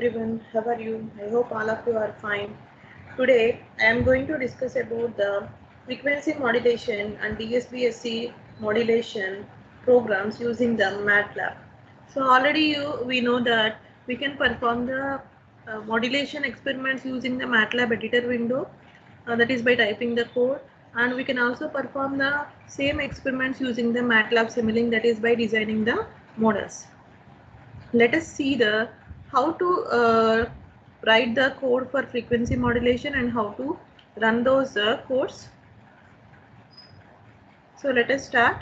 everyone, how are you? I hope all of you are fine. Today I am going to discuss about the frequency modulation and DSBSC modulation programs using the MATLAB. So already you, we know that we can perform the uh, modulation experiments using the MATLAB editor window uh, that is by typing the code and we can also perform the same experiments using the MATLAB Simulink that is by designing the models. Let us see the how to uh, write the code for frequency modulation and how to run those uh, codes. So let us start.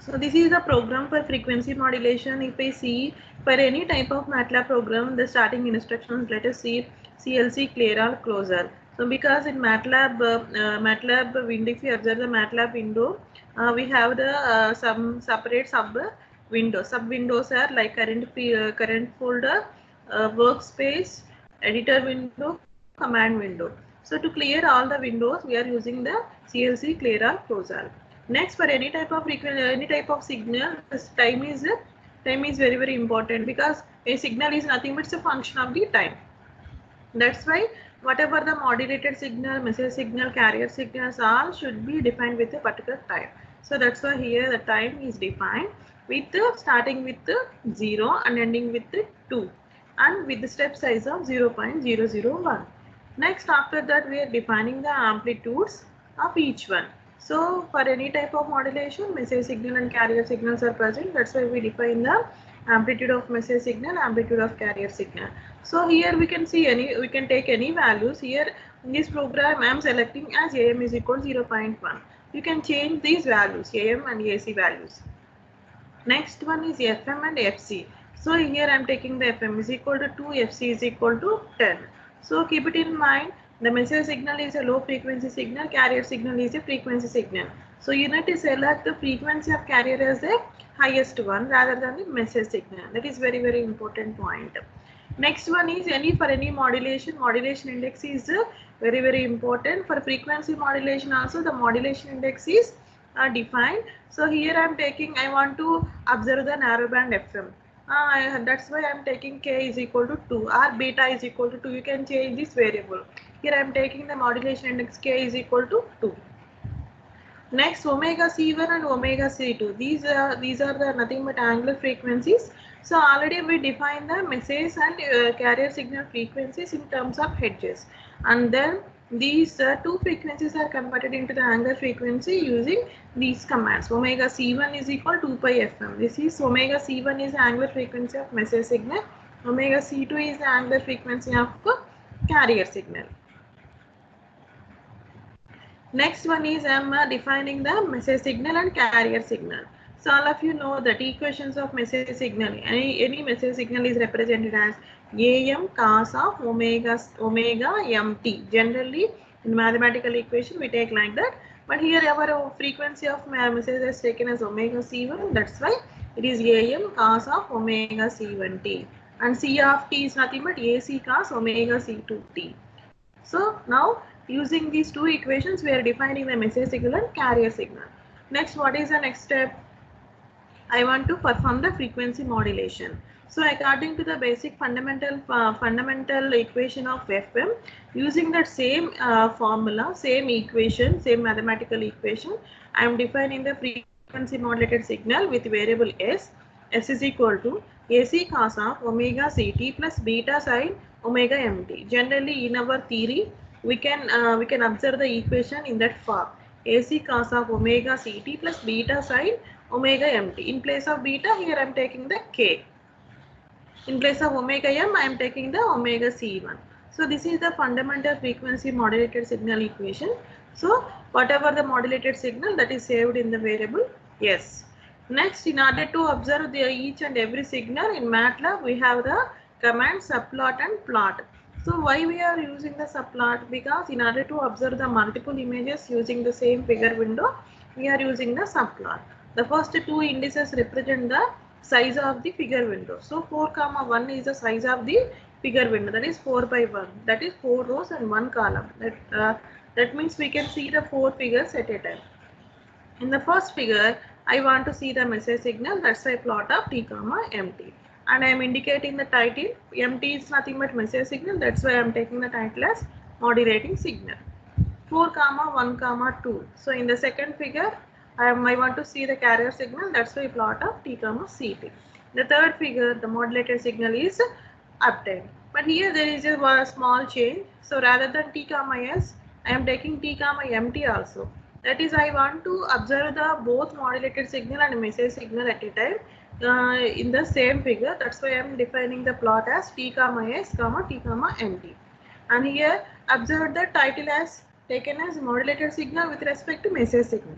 So this is the program for frequency modulation. If I see for any type of MATLAB program, the starting instructions, let us see CLC, clear all, closer. So because in MATLAB, uh, MATLAB window, if you observe the MATLAB window, uh, we have the uh, some separate sub windows. Sub windows are like current current folder, workspace, editor window, command window. So to clear all the windows, we are using the CLC clear all close all. Next, for any type of any type of signal, time is time is very very important because a signal is nothing but it's a function of the time. That's why whatever the modulated signal, message signal, carrier signals all should be defined with a particular time. So that's why here the time is defined with the starting with the 0 and ending with the 2 and with the step size of 0 0.001. Next after that we are defining the amplitudes of each one. So for any type of modulation, message signal and carrier signals are present. That's why we define the amplitude of message signal, amplitude of carrier signal. So here we can see any, we can take any values. Here in this program, I am selecting as AM is equal to 0.1. You can change these values, AM and AC values. Next one is FM and FC. So here I am taking the FM is equal to 2, FC is equal to 10. So keep it in mind the message signal is a low frequency signal, carrier signal is a frequency signal. So you need to select the frequency of carrier as the highest one rather than the message signal. That is very very important point. Next one is any for any modulation. Modulation index is very very important. For frequency modulation also the modulation index is uh, defined. So here I am taking I want to observe the narrowband FM. Uh, that's why I am taking k is equal to 2 or beta is equal to 2. You can change this variable. Here I am taking the modulation index k is equal to 2. Next omega c1 and omega c2. These are these are the nothing but angular frequencies. So already we define the message and uh, carrier signal frequencies in terms of hertz. And then these uh, two frequencies are converted into the angular frequency using these commands. Omega c1 is equal to 2 pi fm. This is omega c1 is the angular frequency of message signal. Omega c2 is the angular frequency of carrier signal. Next one is I am uh, defining the message signal and carrier signal. So all of you know that equations of message signal, any, any message signal is represented as AM cos of omega, omega mt. Generally in mathematical equation we take like that. But here our frequency of message is taken as omega c1. That's why it is AM cos of omega c1t. And C of t is nothing but AC cos omega c2t. So now using these two equations we are defining the message signal and carrier signal. Next what is the next step? I want to perform the frequency modulation. So according to the basic fundamental uh, fundamental equation of FM, using that same uh, formula, same equation, same mathematical equation, I am defining the frequency modulated signal with variable S. S is equal to AC cos of omega CT plus beta sine omega MT. Generally in our theory, we can uh, we can observe the equation in that form. AC cos of omega CT plus beta sine omega mt. In place of beta, here I am taking the k. In place of omega m, I am taking the omega c1. So this is the fundamental frequency modulated signal equation. So whatever the modulated signal that is saved in the variable yes. Next, in order to observe the each and every signal in MATLAB, we have the command subplot and plot. So why we are using the subplot? Because in order to observe the multiple images using the same figure window, we are using the subplot. The first two indices represent the size of the figure window. So 4 comma 1 is the size of the figure window. That is 4 by 1 that is 4 rows and 1 column. That uh, that means we can see the four figures at a time. In the first figure i want to see the message signal. That's why plot of t comma mt and i am indicating the title. Mt is nothing but message signal. That's why i'm taking the title as modulating signal. 4 comma 1 comma 2 so in the second figure I, am, I want to see the carrier signal. That's why plot of t comma ct the third figure the modulated signal is obtained. But here there is a, a small change. So rather than t comma s i am taking t comma mt also. That is i want to observe the both modulated signal and message signal at a time uh, in the same figure. That's why i am defining the plot as t comma s comma t comma mt and here observe the title as taken as modulated signal with respect to message signal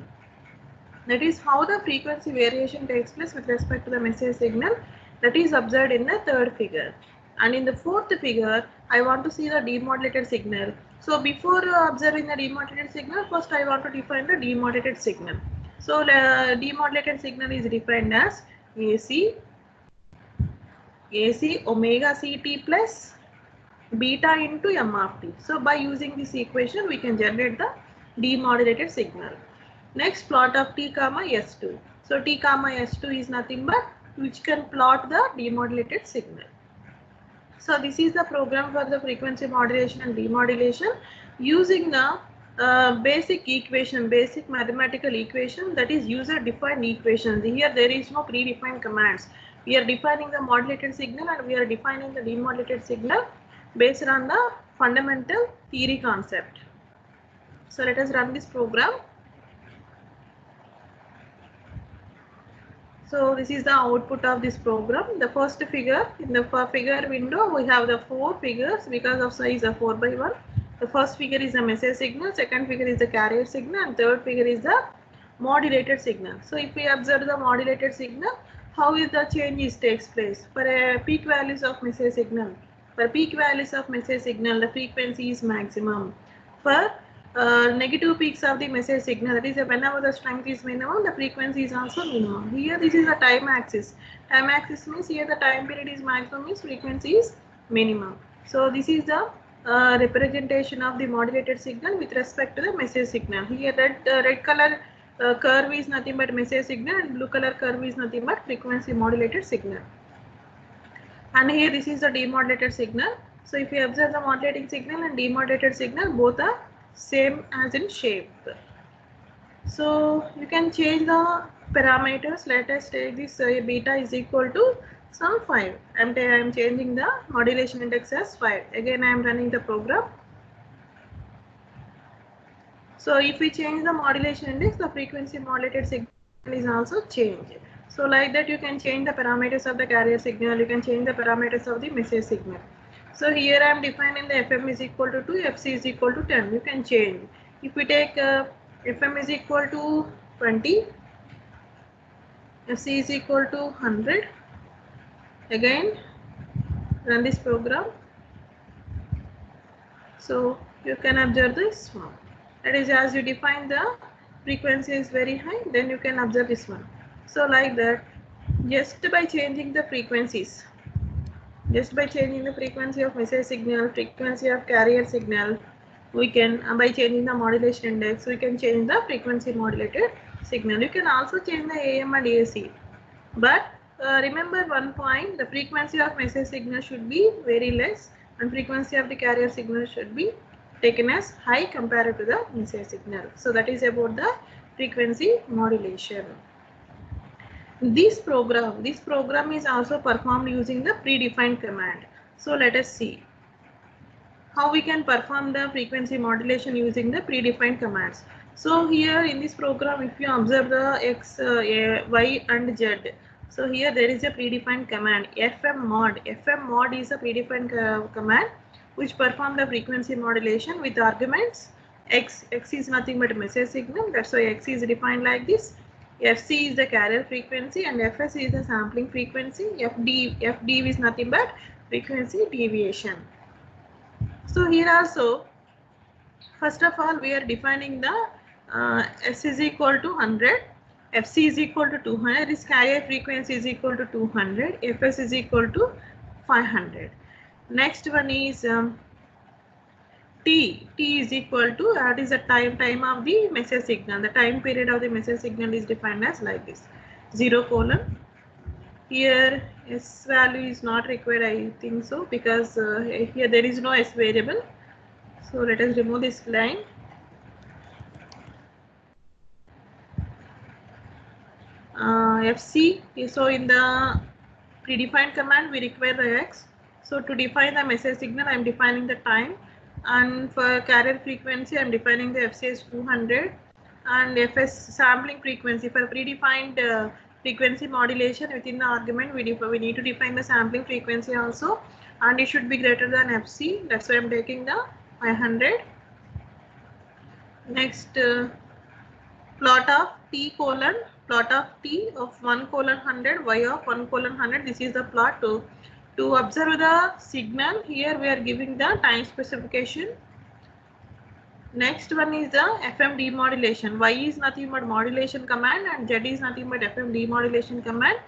that is how the frequency variation takes place with respect to the message signal that is observed in the third figure. And in the fourth figure i want to see the demodulated signal. So before uh, observing the demodulated signal first i want to define the demodulated signal. So the demodulated signal is defined as ac ac omega ct plus beta into m of t. So by using this equation we can generate the demodulated signal Next plot of t comma s2. So t comma s2 is nothing but which can plot the demodulated signal. So this is the program for the frequency modulation and demodulation using the uh, basic equation, basic mathematical equation that is user defined equation. Here there is no predefined commands. We are defining the modulated signal and we are defining the demodulated signal based on the fundamental theory concept. So let us run this program. So this is the output of this program. The first figure in the figure window we have the four figures because of size of 4 by 1. The first figure is the message signal, second figure is the carrier signal and third figure is the modulated signal. So if we observe the modulated signal, how is the changes takes place for a peak values of message signal. For peak values of message signal, the frequency is maximum. For uh, negative peaks of the message signal. That is whenever the strength is minimum the frequency is also minimum. Here this is the time axis. Time axis means here the time period is maximum means frequency is minimum. So this is the uh, representation of the modulated signal with respect to the message signal. Here red uh, red color uh, curve is nothing but message signal and blue color curve is nothing but frequency modulated signal. And here this is the demodulated signal. So if you observe the modulating signal and demodulated signal both are same as in shape. So you can change the parameters. Let us take this uh, beta is equal to some 5. I'm, I'm changing the modulation index as 5. Again, I am running the program. So if we change the modulation index, the frequency modulated signal is also changed. So like that, you can change the parameters of the carrier signal. You can change the parameters of the message signal. So here I am defining the FM is equal to 2, FC is equal to 10. You can change. If we take uh, FM is equal to 20, FC is equal to 100. Again, run this program. So you can observe this one. That is as you define the frequency is very high, then you can observe this one. So like that, just by changing the frequencies, just by changing the frequency of message signal, frequency of carrier signal, we can, uh, by changing the modulation index, we can change the frequency modulated signal. You can also change the AM and AC. But uh, remember one point, the frequency of message signal should be very less and frequency of the carrier signal should be taken as high compared to the message signal. So that is about the frequency modulation this program this program is also performed using the predefined command. So let us see how we can perform the frequency modulation using the predefined commands. So here in this program if you observe the x uh, y and z so here there is a predefined command fm mod. Fm mod is a predefined uh, command which perform the frequency modulation with arguments. X x is nothing but a message signal. That's why x is defined like this Fc is the carrier frequency and Fs is the sampling frequency. Fd, Fd is nothing but frequency deviation. So here also, first of all, we are defining the uh, S is equal to 100, Fc is equal to 200, this carrier frequency is equal to 200, Fs is equal to 500. Next one is um, T. T is equal to that is the time time of the message signal. The time period of the message signal is defined as like this. 0 colon. Here S value is not required I think so because uh, here there is no S variable. So let us remove this line. Uh, FC so in the predefined command we require the X. So to define the message signal I am defining the time and for carrier frequency I'm defining the Fc as 200 and FS sampling frequency for predefined uh, frequency modulation within the argument we, we need to define the sampling frequency also. And it should be greater than FC that's why I'm taking the 500 next uh, plot of T colon plot of T of 1 colon 100 Y of 1 colon 100 this is the plot. To to observe the signal. Here we are giving the time specification. Next one is the fm demodulation. Y is nothing but modulation command and z is nothing but fm demodulation command.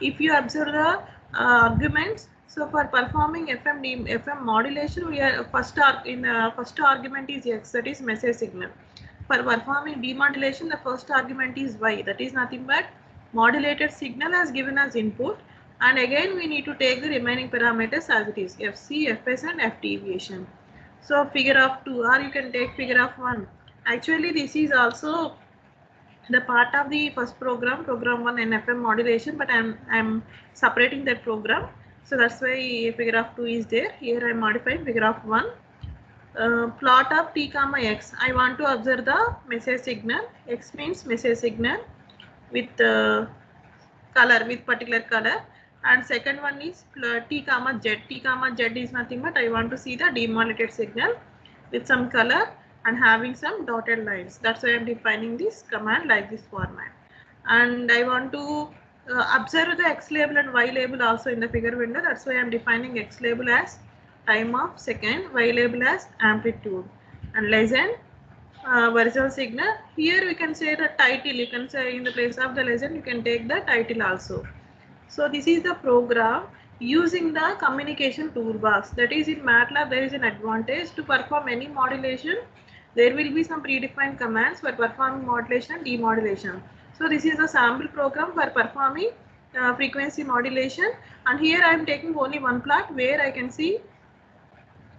If you observe the uh, arguments so for performing fm fm modulation we are first in uh, first argument is x that is message signal. For performing demodulation the first argument is y. That is nothing but modulated signal as given as input and again we need to take the remaining parameters as it is fc fs and f deviation. So figure of 2 or you can take figure of 1 actually this is also the part of the first program program 1 nfm modulation but i'm i'm separating that program. So that's why figure of 2 is there. Here i'm modifying figure of 1 uh, plot of t comma x. I want to observe the message signal. X means message signal with uh, color with particular color and second one is t comma z. T comma z is nothing but i want to see the demodulated signal with some color and having some dotted lines. That's why i'm defining this command like this format. And i want to uh, observe the x label and y label also in the figure window. That's why i'm defining x label as time of second y label as amplitude. And legend uh, vertical signal. Here we can say the title. You can say in the place of the legend you can take the title also so this is the program using the communication toolbox. That is in MATLAB there is an advantage to perform any modulation. There will be some predefined commands for performing modulation and demodulation. So this is a sample program for performing uh, frequency modulation and here I am taking only one plot where I can see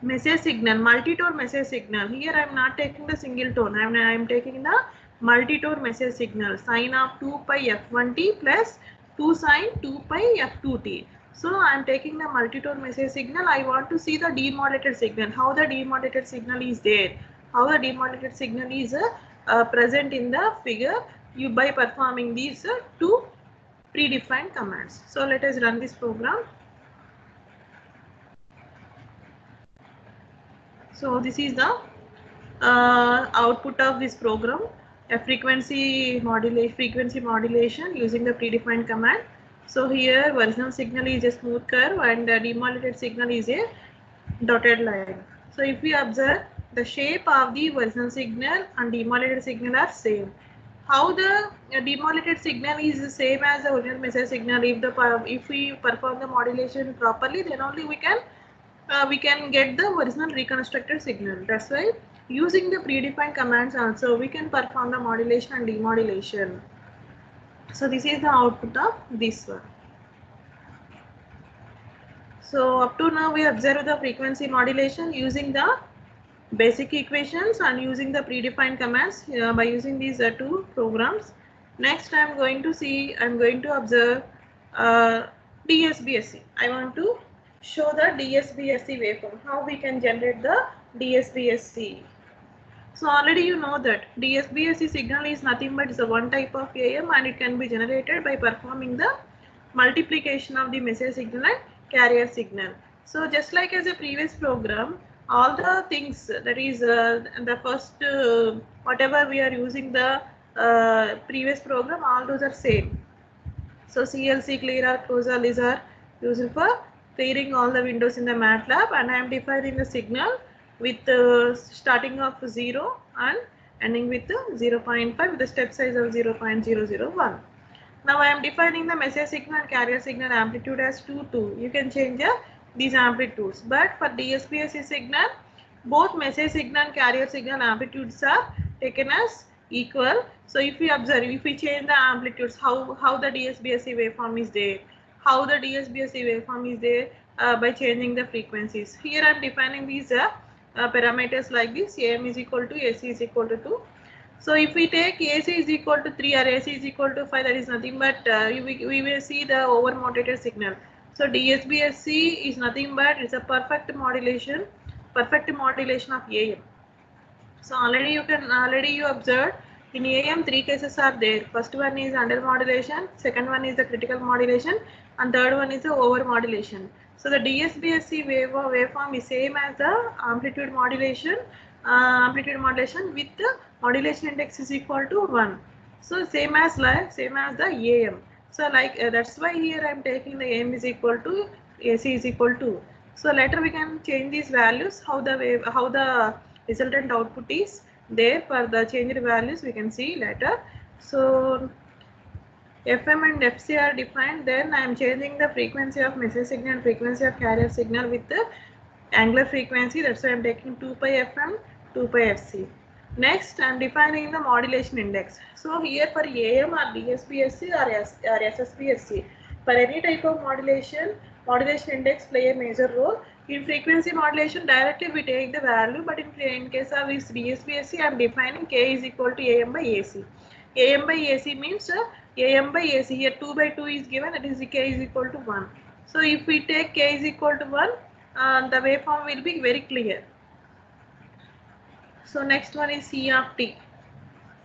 message signal, multi-tone message signal. Here I am not taking the single tone, I am, I am taking the multi-tone message signal, sine of 2 pi f1t plus 2 sine 2 pi f2t. So I am taking the multitone message signal. I want to see the demodulated signal. How the demodulated signal is there. How the demodulated signal is uh, uh, present in the figure. You by performing these uh, two predefined commands. So let us run this program. So this is the uh, output of this program a frequency modulation frequency modulation using the predefined command. So here original signal is a smooth curve and the demodulated signal is a dotted line. So if we observe the shape of the original signal and demodulated signal are same. How the demodulated signal is the same as the original message signal. If the if we perform the modulation properly, then only we can uh, we can get the original reconstructed signal. That's why Using the predefined commands also, we can perform the modulation and demodulation. So this is the output of this one. So up to now we observe the frequency modulation using the basic equations and using the predefined commands uh, by using these uh, two programs. Next I'm going to see, I'm going to observe uh, DSBSC. I want to show the DSBSC waveform, how we can generate the DSBSC. So already you know that DSBSC signal is nothing but is a one type of AM and it can be generated by performing the multiplication of the message signal and carrier signal. So just like as a previous program, all the things that is uh, the first uh, whatever we are using the uh, previous program, all those are same. So CLC, clear, closer, these are used for clearing all the windows in the MATLAB and I am defining the signal with uh, starting of 0 and ending with 0.5 with a step size of 0.001. Now I am defining the message signal carrier signal amplitude as 2 2. You can change the these amplitudes. But for DSBSC signal, both message signal and carrier signal amplitudes are taken as equal. So if we observe, if we change the amplitudes, how, how the DSBSC waveform is there, how the DSBSC waveform is there uh, by changing the frequencies. Here I'm defining these uh, uh, parameters like this, AM is equal to AC is equal to 2. So if we take AC is equal to 3 or AC is equal to 5, that is nothing but uh, we, we will see the over overmodulated signal. So DSBSC is nothing but it's a perfect modulation, perfect modulation of AM. So already you can already you observed in AM three cases are there. First one is under modulation, second one is the critical modulation, and third one is the over modulation. So the DSBSC wave waveform is same as the amplitude modulation, uh, amplitude modulation with the modulation index is equal to one. So same as like same as the AM. So like uh, that's why here I am taking the AM is equal to AC is equal to. So later we can change these values. How the wave, how the resultant output is there for the changed values we can see later. So FM and FC are defined. Then I am changing the frequency of message signal frequency of carrier signal with the angular frequency. That's why I am taking 2 pi FM, 2 pi FC. Next, I am defining the modulation index. So here for AM or DSBSC or, S, or for any type of modulation, modulation index play a major role. In frequency modulation, directly we take the value, but in, in case of DSBSC, I am defining K is equal to AM by AC. AM by AC means uh, AM by AC. Here 2 by 2 is given, that is K is equal to 1. So if we take K is equal to 1, uh, the waveform will be very clear. So next one is C of t.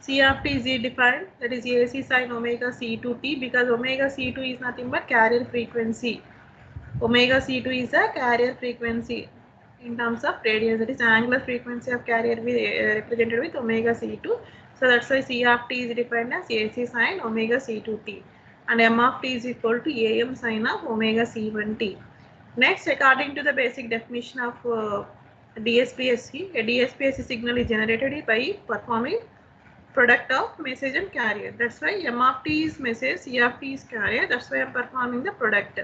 C of t is defined that is AC sine omega C2t because omega C2 is nothing but carrier frequency. Omega C2 is a carrier frequency in terms of radians that is angular frequency of carrier with, uh, represented with omega C2. So that's why C of t is defined as AC sine omega C2t and M of t is equal to AM sine of omega C1t. Next according to the basic definition of uh, DSBSC, a DSBSC signal is generated by performing product of message and carrier. That's why M of t is message, C of t is carrier. That's why I'm performing the product.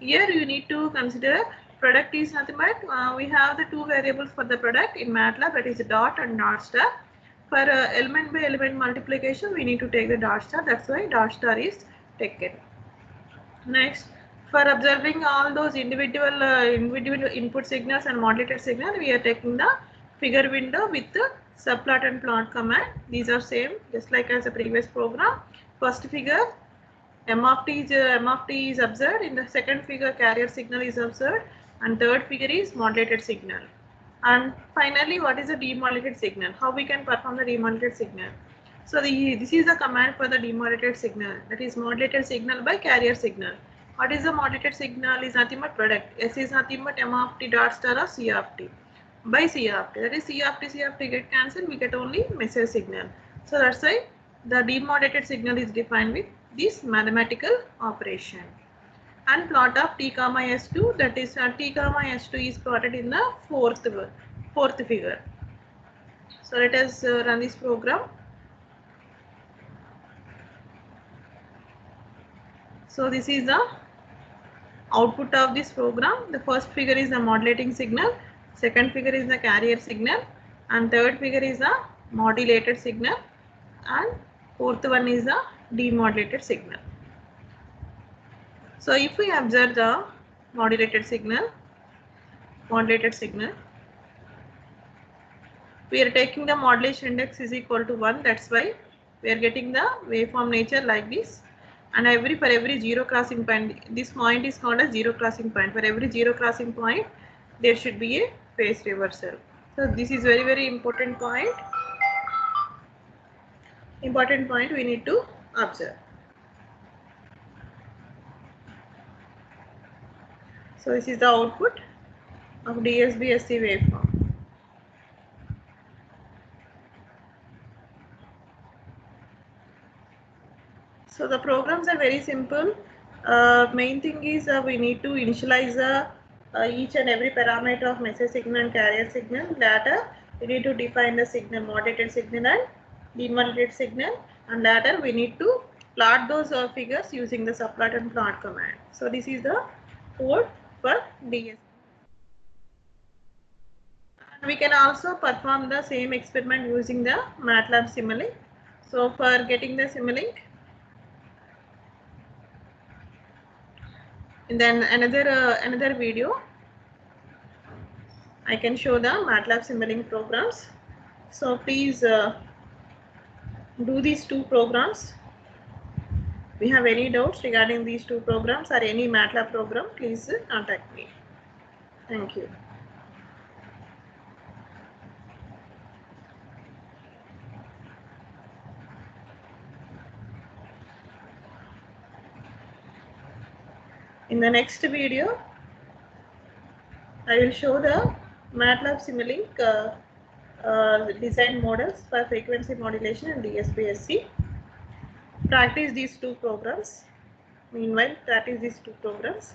Here you need to consider product is nothing but uh, we have the two variables for the product in MATLAB that is dot and dot star. For uh, element by element multiplication we need to take the dot star. That's why dot star is taken. Next, for observing all those individual uh, individual input signals and modulated signal, we are taking the figure window with the subplot and plot command. These are same just like as the previous program. First figure M of t is uh, M of t is observed. In the second figure, carrier signal is observed, and third figure is modulated signal. And finally, what is a demodulated signal? How we can perform the demodulated signal? So the, this is the command for the demodulated signal. That is modulated signal by carrier signal. What is the modulated signal? Is nothing but product. S is nothing but M of t dot star of C of t by C of t. That is C of t, C of t get cancelled. We get only message signal. So that's why the demodulated signal is defined with this mathematical operation and plot of t comma s2 that is uh, t comma s2 is plotted in the fourth fourth figure. So let us uh, run this program. So this is the output of this program. The first figure is the modulating signal second figure is the carrier signal and third figure is the modulated signal and fourth one is the demodulated signal. So if we observe the modulated signal, modulated signal, we are taking the modulation index is equal to 1. That's why we are getting the waveform nature like this. And every for every zero crossing point, this point is called as zero crossing point. For every zero crossing point, there should be a phase reversal. So this is very very important point. Important point we need to observe. So this is the output of DSBSC waveform. So the programs are very simple. Uh, main thing is uh, we need to initialize uh, each and every parameter of message signal and carrier signal. Later, we need to define the signal, modulated signal and demodulated signal and later we need to plot those uh, figures using the subplot and plot command. So this is the code for DS. We can also perform the same experiment using the MATLAB Simulink. So for getting the Simulink, and then another uh, another video, I can show the MATLAB Simulink programs. So please uh, do these two programs. You have any doubts regarding these two programs or any MATLAB program, please contact me. Thank you. In the next video, I will show the MATLAB Simulink uh, uh, design models for frequency modulation and DSBSC. Practice these two programs. Meanwhile, practice these two programs.